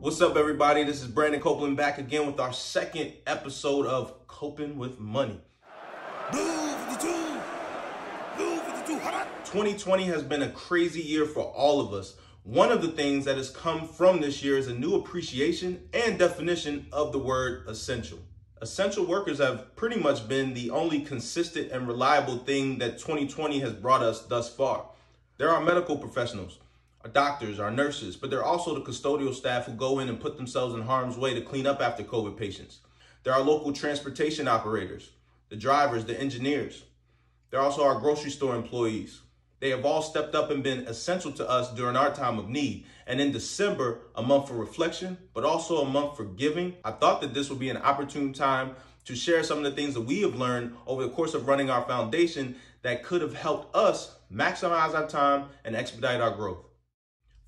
What's up, everybody? This is Brandon Copeland back again with our second episode of Coping with Money. Blue 52. Blue 52. How about 2020 has been a crazy year for all of us. One of the things that has come from this year is a new appreciation and definition of the word essential. Essential workers have pretty much been the only consistent and reliable thing that 2020 has brought us thus far. There are medical professionals, our doctors, our nurses, but they're also the custodial staff who go in and put themselves in harm's way to clean up after COVID patients. There are local transportation operators, the drivers, the engineers. There are also our grocery store employees. They have all stepped up and been essential to us during our time of need. And in December, a month for reflection, but also a month for giving, I thought that this would be an opportune time to share some of the things that we have learned over the course of running our foundation that could have helped us maximize our time and expedite our growth.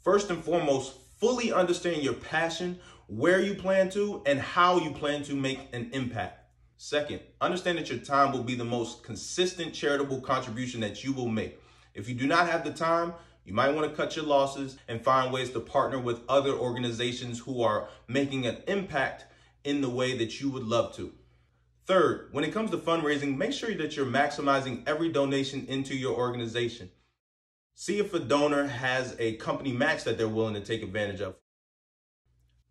First and foremost, fully understand your passion, where you plan to, and how you plan to make an impact. Second, understand that your time will be the most consistent charitable contribution that you will make. If you do not have the time, you might want to cut your losses and find ways to partner with other organizations who are making an impact in the way that you would love to. Third, when it comes to fundraising, make sure that you're maximizing every donation into your organization. See if a donor has a company match that they're willing to take advantage of.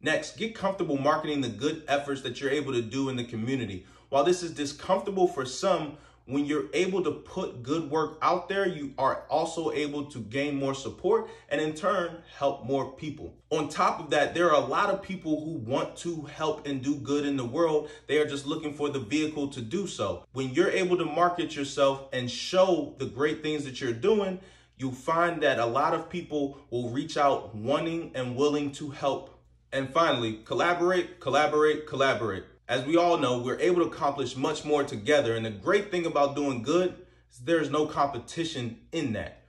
Next, get comfortable marketing the good efforts that you're able to do in the community. While this is discomfortable for some, when you're able to put good work out there, you are also able to gain more support and in turn help more people. On top of that, there are a lot of people who want to help and do good in the world. They are just looking for the vehicle to do so. When you're able to market yourself and show the great things that you're doing, you'll find that a lot of people will reach out wanting and willing to help. And finally, collaborate, collaborate, collaborate. As we all know, we're able to accomplish much more together. And the great thing about doing good is there's no competition in that.